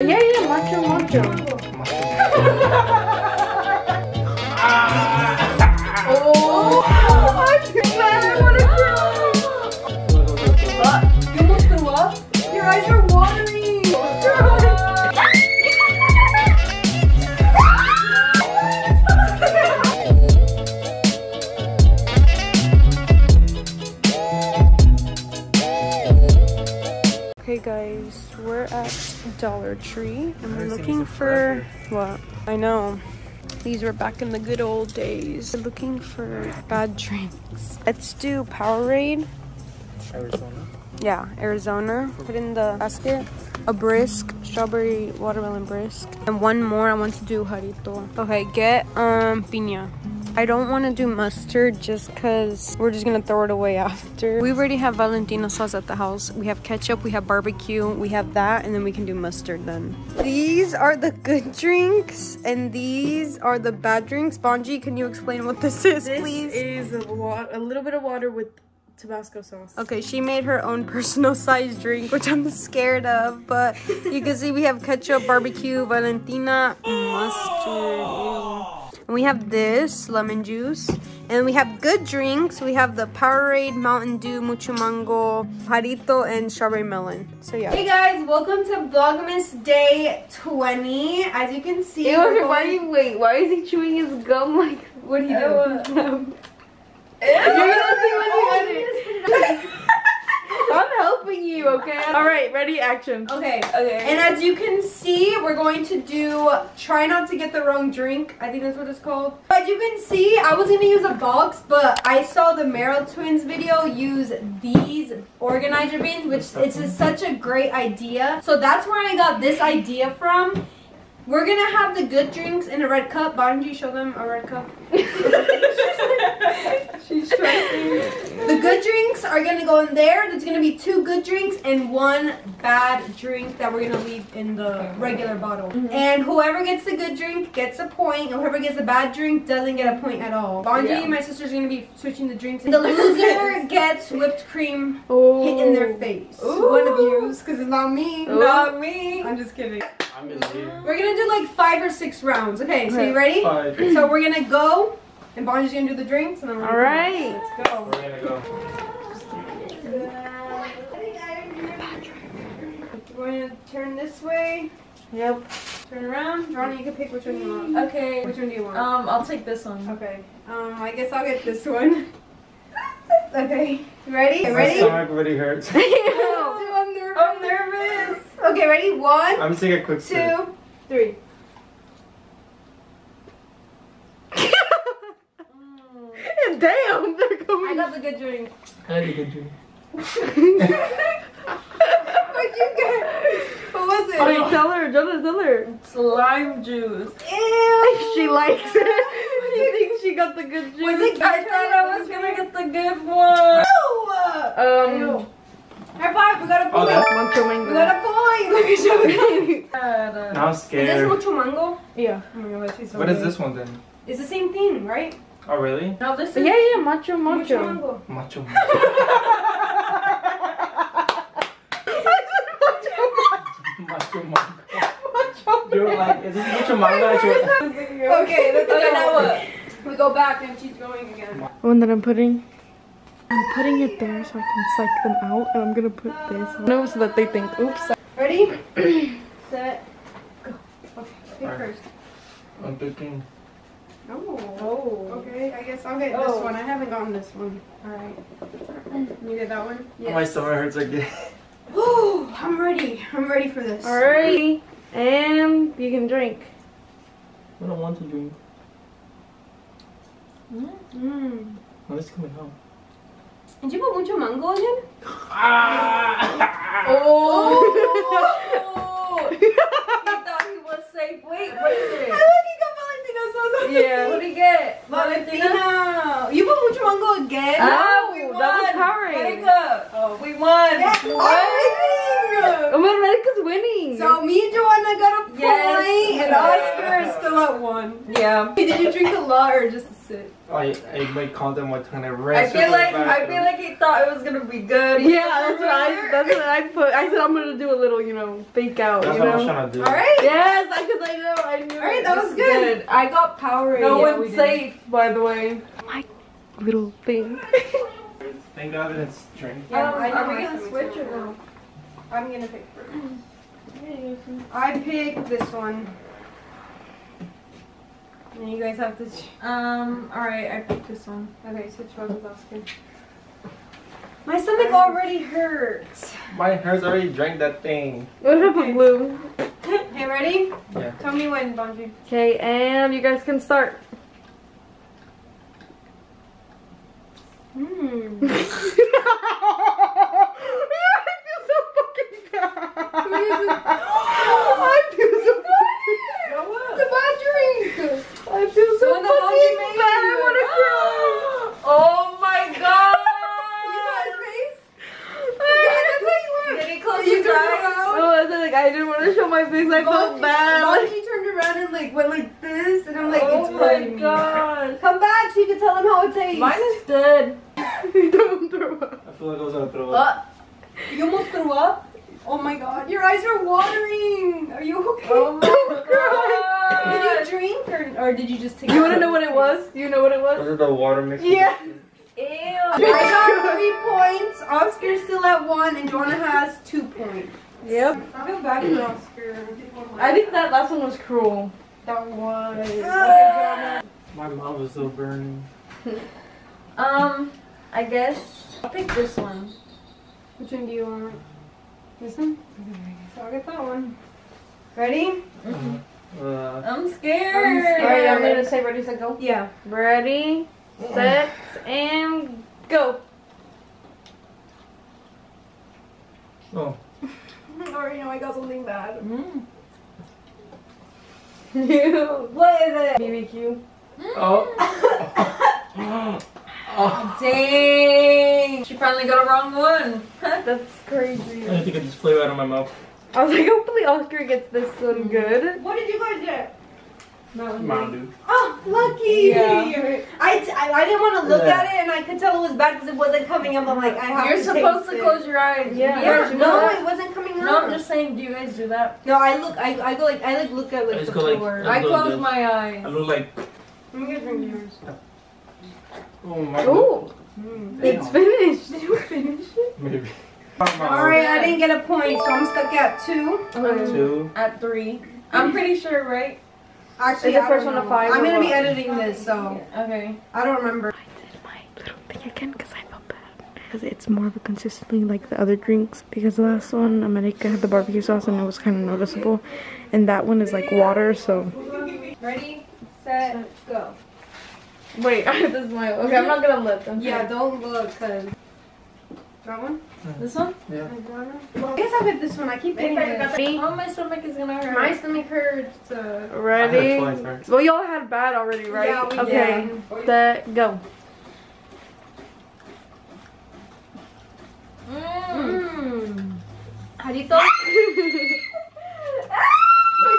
Yeah, yeah, macho, macho. Okay guys, we're at Dollar Tree and we're looking for what? I know. These were back in the good old days. We're looking for bad drinks. Let's do Powerade. Arizona. Yeah, Arizona. Put in the basket. A brisk, strawberry watermelon brisk. And one more, I want to do Jarrito. Okay, get um piña. I don't want to do mustard just because we're just going to throw it away after. We already have Valentina sauce at the house. We have ketchup, we have barbecue, we have that, and then we can do mustard then. These are the good drinks, and these are the bad drinks. Bonji, can you explain what this is, This please? is a, a little bit of water with Tabasco sauce. Okay, she made her own personal size drink, which I'm scared of. But you can see we have ketchup, barbecue, Valentina, mustard. ew. And we have this lemon juice. And we have good drinks. We have the Powerade, Mountain Dew, Mucho Mango, Jarrito, and Strawberry Melon. So yeah. Hey guys, welcome to Vlogmas Day 20. As you can see, we're why are you wait? Why is he chewing his gum like what are you doing? You're gonna see when you edit. I'm helping you, okay? All right, ready, action. Okay. Okay. And as you can see, we're going to do try not to get the wrong drink. I think that's what it's called. But you can see, I was gonna use a box, but I saw the Merrell twins video use these organizer bins, which it's just such a great idea. So that's where I got this idea from. We're gonna have the good drinks in a red cup. Bonji, show them a red cup. She's trusting. The good drinks are gonna go in there. There's gonna be two good drinks and one bad drink that we're gonna leave in the regular bottle. Mm-hmm. And whoever gets the good drink gets a point, and whoever gets the bad drink doesn't get a point at all. Bonji, Yeah. my sister's gonna be switching the drinks. And the loser gets whipped cream Oh. hit in their face. One of yous, because it's not me. Not me. I'm just kidding. I'm in here. We're gonna do like five or six rounds. Okay, so you ready? Five. So we're gonna go, and Bonji's gonna do the drinks, and then we're gonna right. Let's go. We're gonna go. We're gonna turn this way, Yep. turn around. Ronnie, you can pick which one you want. Okay. Which one do you want? Um, I'll take this one. okay. Um, I guess I'll get this one. okay. You ready? My Ready? stomach really hurts. Two, I'm nervous. I'm nervous. Okay, ready? One, I'm taking a quick sip. two, three. Damn, they're coming. I coming. got the good drink. I had a good drink. What'd you get? What was it? Okay, tell her, Jonah, tell her. Slime juice. Ew. She likes it. she thinks she got the good juice. Was it I thought I was gonna get the good one. Ew. Um, High five, we got a point. Oh, point. that- Mancho we got a point. Look at you. Now I'm Is this scared. mucho mango? yeah. Oh my god, that so What is good. this one then? It's the same thing, right? Oh really? No, this is. Yeah, yeah, macho, Mucho macho. mango. Macho. Macho mango. You're like, is this macho mango? that you're- Okay, let's Okay, go. now what? We go back and she's going again. One that I'm putting. I'm putting it there so I can psych them out, and I'm gonna put this. No, so that they think, oops. Ready? Set. Go. Okay, pick Alright. first. I'm picking. Oh. Oh. Okay, I guess I'll get this Oh. one. I haven't gotten this one. Alright. You get that one? Oh, my stomach hurts again. Whew, I'm ready. I'm ready for this. Alright. And you can drink. I don't want to drink. Mmm. When is coming home? Did you put mucho mango again? Ah! Oh! he thought he was safe. Wait, what is I it? he got Valentina sauce. Yeah. What did he get? Valentina. You put mucho mango again? Oh, we that won. was Powerade. America. Oh, we won. Yeah. What? America's winning. So me and Joanna got a point, Yes. and Oscar is still still at one. Yeah. Did you drink a lot or just a sip? I, I might count them what time I I feel like I feel like he thought it was gonna be good. Yeah, that's what I. That's what I put. I said I'm gonna do a little, you know, fake out. That's you what I was know. trying to do. All right. Yes, I because I know I knew. All right, that was good. I got power. No yeah, we one's did. safe, by the way. My little thing. Thank God it's drink. Yeah, Um, I know are we my gonna switch or gonna no? I'm gonna pick first. I picked this one. And you guys have to. Um. All right, I picked this one. okay, switch one with Oscar. My stomach already hurts. My hurts already drank that thing. What up, blue? Hey, ready? Yeah. Tell me when, Bonji. Okay, and you guys can start. Hmm. I feel so fucking bad. I feel so The bad drink. I feel so So the hell fucking bad. I want to cry. Oh my god! You saw his face? That's what you were. Did he close You his turned eyes? Oh, I like I didn't want to show my face. I felt Bonji- bad. Bonji turned around and like went like this, and I'm like, oh it's my god! Come back so you can tell him how it tastes. Mine is dead. Don't throw up. I feel like I was gonna throw up. Uh, you almost threw up? Oh my god, your eyes are watering. Are you okay? Oh my god! Did you drink or, or did you just take You want to know what it was? You know what it was? Was it the water mix? Yeah. the- Ew. I got three points. Oscar's still at one, and Joanna has two points. Yep. I feel bad for Oscar. I think that last one was cruel. that was. My mouth is still burning. Um, I guess I'll pick this one. Which one do you want? This one? So I'll get that one. Ready? Uh, I'm scared. Alright, I'm gonna say ready, set, go. Yeah. Ready, set, and go. oh. I already know I got something bad. Mm. What is it? BBQ. Oh. oh. Dang! She finally got a wrong one. That's crazy. I think I just flew out of my mouth. I was like, hopefully Oscar gets this one good. What did you guys get? Mountain Dew. Oh, lucky! Yeah. I, I, I didn't want to look Yeah. at it and I could tell it was bad because it wasn't coming up. I'm like, I have You're to supposed taste to it. close your eyes. Yeah. Yeah. you No, it wasn't coming up. No, up. I'm just saying. Do you guys do that? No, I look. I, I go like I like look at like just the go like- floor. I I close good. my I eyes. look like. Let me get yours. Oh my Ooh, Mm. it's finished. Did you finish it? Maybe. All right, I didn't get a point, so I'm stuck at two. Okay. Two. At three. I'm pretty sure, right? Actually, Is the I first don't one a know. five I'm gonna be editing this, so Okay. I don't remember. I did my little thing again because I felt bad. Because it's more of a consistently like the other drinks. Because the last one, America had the barbecue sauce and it was kind of noticeable. And that one is like water, so. Ready, set, go. Wait, this is my. Okay, I'm not gonna let them. Yeah, don't look, cause. That one? This one? Yeah. I guess I'll get this one. I keep getting this. Oh, my stomach is gonna hurt. My stomach hurts. Uh, Ready? I had Well, y'all had bad already, right? Yeah, we okay. Set, go. Mm. mm. How do you thought? What'd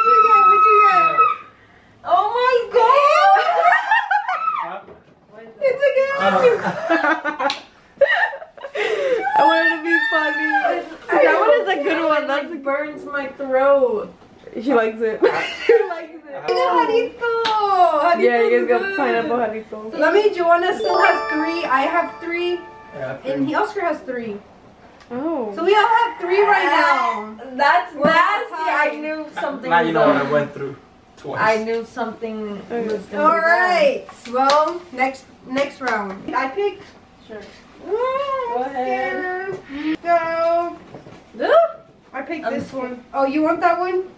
you get? What'd you get? Oh my god! It's a good I wanted to be funny. That one is a good one. It That's like burns my throat. she likes it. she likes it. Jarito. Yeah, you guys got good. pineapple jarrito. So let me. Joanna still has three. I have three, Yeah, and he Oscar has three. Oh. So we all have three right uh, now. That's We're nasty. I knew something Now you know what. I went through twice. I knew something was gonna All be bad. Well, next next round. I pick. Sure. Go ahead. Go. Ugh. I picked Um, this one. Oh, you want that one?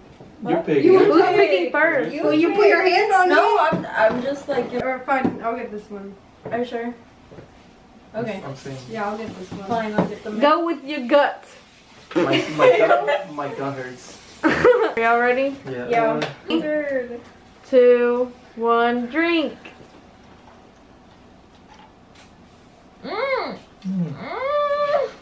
You pick You it. Who's Okay. picking first? Will you put your hand on No, it? I'm, I'm just like. Or fine, I'll get this one. Are you sure? Okay. I'm saying. Yeah, I'll get this one. Fine, I'll get the Go with your gut. My, my, gut, my gut hurts. Are y'all ready? Yeah. Yeah. uh, Third. Two, one, drink. Mm. mm.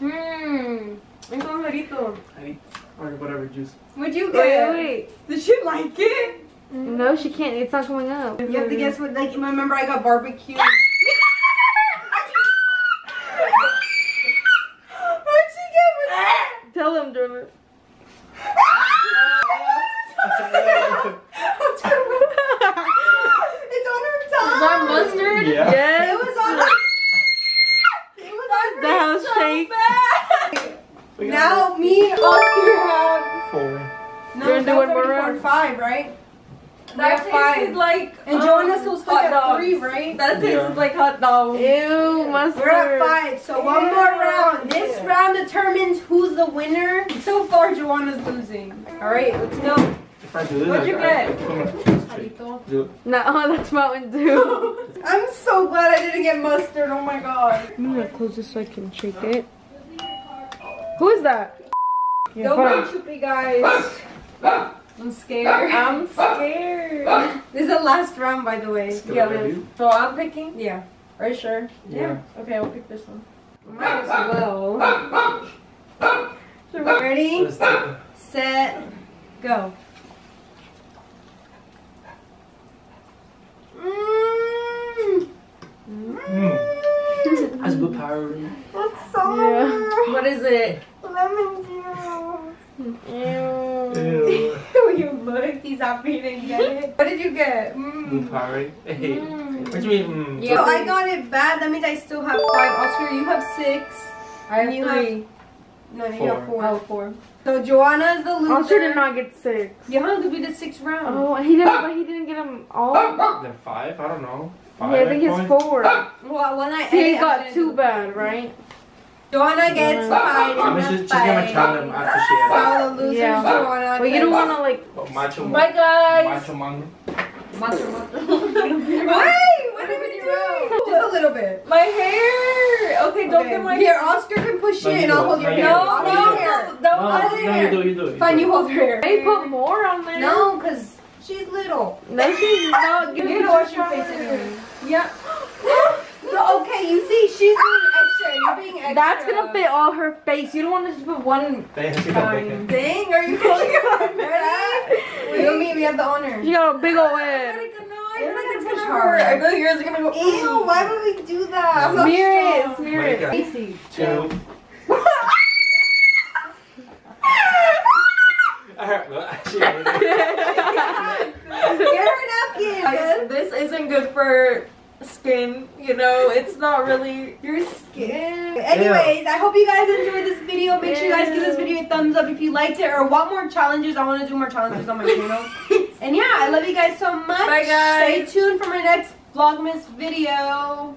Mm. Hmm. I'm going Jarrito. I eat or whatever juice. What'd you Wait, get? wait. Did she like it? No, she can't. It's not coming up. You have to guess what, like, remember I got barbecue. What'd she get with that? Tell them, Jordan. And Joanna's still stuck hot at dogs. three, right? That tasted Yeah. like hot dogs. Ew, mustard. We're at five, so one more round. This round determines who's the winner. So far, Joanna's losing. All right, let's go. If do What'd you get? I put my cheese straight. Do No, that's Mountain Dew. I'm so glad I didn't get mustard. Oh my god. I'm gonna close this so I can shake it. Who is that? Yeah, Don't hold be choopy, guys. Ah! I'm scared. I'm scared. This is the last round, by the way. it. Yeah, What I Liz. do? So I'm picking. Yeah. Are you sure? Yeah. Okay, I'll pick this one. Might as well. So ready, Let's do it. set, go. Mmm. Mm. That's blue power. That's so Yeah. What is it? lemon juice. Ew. Ew. You look, he's happy to get it. What did you get? Blue Mm. power. Hey. What do you mean? Mm. So I got it bad. That means I still have five. Oscar, you have six. I have you three. No, you Four. have four. Oh, four. So Joanna is the loser. Oscar did not get six. Johanna will be the sixth round. Oh, he didn't. But he didn't get them all. Then five? I don't know. Yeah, I think it's four. Well, when I He edit, I'm got gonna too bad, right? Joanna gets five I'm in just, the she's gonna fight. tell them after she edits. So the Yeah. is Joanna. But you don't want to like. Oh, macho. Bye, guys. Macho man. Macho, macho. Wait, what did we do? Just a little bit. My hair. Okay, don't Okay. get my hair. Here, Oscar can push No, it and I'll hold your No, hair. you do it. I'll No, hold you hair. don't. No, I'll hold your no, you do, you do it. Fine, you hold her hair. They put more on there. No, because she's little. No, she's not. You Give need to wash your face anyway. Yeah. okay, you see, she's being extra. You're being extra. That's gonna fit all her face. You don't want to just put one. They she got are you holding on? Ready? You and me, we have the honor. She got a big old head. I feel like it's gonna hurt. I feel like yours are gonna go. Ew, why would we do that? I'm not Smear it, strong. smear it. it. Casey. Two. I heard, well, actually, I Get her napkin. This isn't good for skin. You know, it's not really. Your skin. Anyways, I hope you guys enjoyed this video. Make sure you guys give this video a thumbs up if you liked it or want more challenges. I want to do more challenges on my channel. and yeah, I love you guys so much. Bye, guys. Stay tuned for my next Vlogmas video.